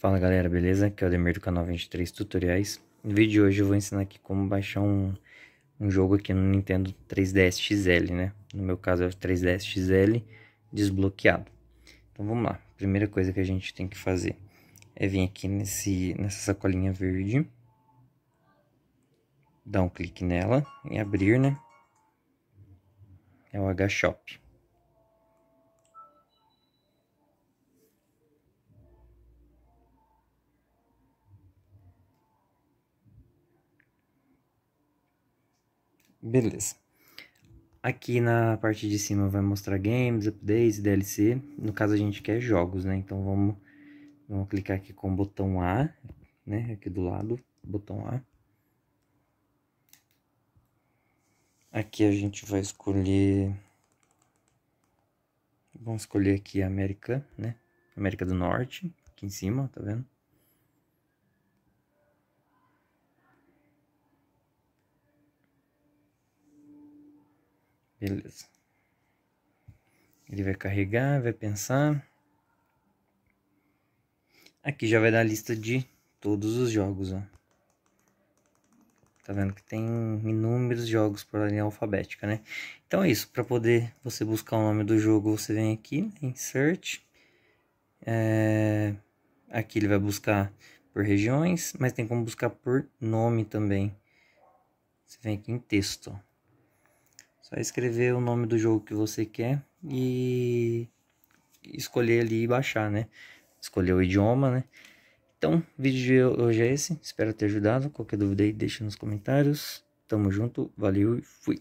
Fala galera, beleza? Aqui é o Demir do canal 23 Tutoriais. No vídeo de hoje eu vou ensinar aqui como baixar um, um jogo aqui no Nintendo 3DS XL, né? No meu caso é o 3DS XL desbloqueado. Então vamos lá. Primeira coisa que a gente tem que fazer é vir aqui nesse, nessa sacolinha verde. Dar um clique nela e abrir, né? É o H-Shop. Beleza. Aqui na parte de cima vai mostrar games, updates, DLC. No caso a gente quer jogos, né? Então vamos, vamos clicar aqui com o botão A, né? Aqui do lado, botão A. Aqui a gente vai escolher... Vamos escolher aqui a América, né? América do Norte, aqui em cima, tá vendo? Beleza. Ele vai carregar, vai pensar. Aqui já vai dar a lista de todos os jogos, ó. Tá vendo que tem inúmeros jogos por linha alfabética, né? Então é isso, para poder você buscar o nome do jogo, você vem aqui em Search. É... Aqui ele vai buscar por regiões, mas tem como buscar por nome também. Você vem aqui em texto, ó. Só escrever o nome do jogo que você quer e escolher ali e baixar, né? Escolher o idioma, né? Então, vídeo de hoje é esse. Espero ter ajudado. Qualquer dúvida aí, deixa nos comentários. Tamo junto, valeu e fui.